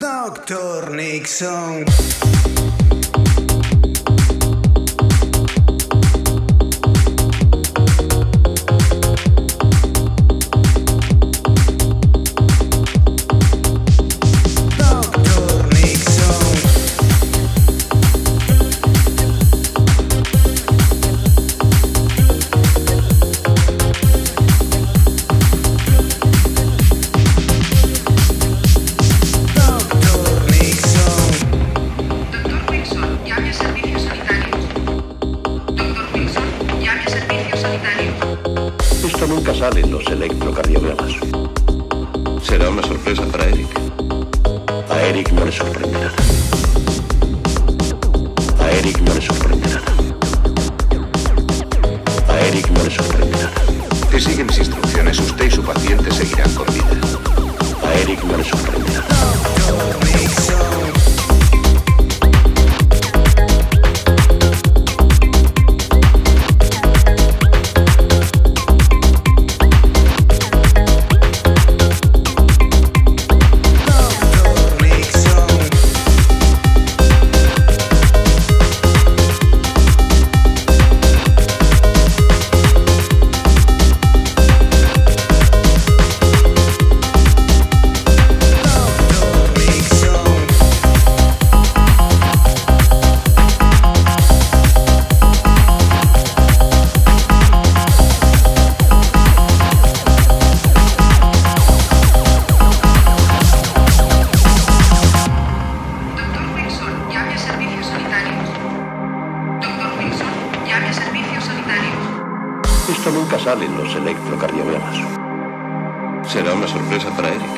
Dr. Nixon. Esto nunca sale en los electrocardiogramas. Será una sorpresa para Eric. A Eric no le sorprende nada. A Eric no le sorprende nada. A Eric no le sorprende nada. Si sigue mis instrucciones, usted y su paciente seguirán con Esto nunca sale en los electrocardiogramas. Será una sorpresa para Eric.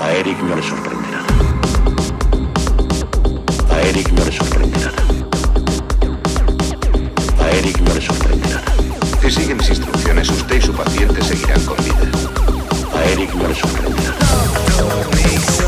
A Eric no le sorprende nada. A Eric no le sorprende nada. A Eric no le sorprende nada. Si sigue mis instrucciones, usted y su paciente seguirán con vida. A Eric no le sorprende nada. Doctor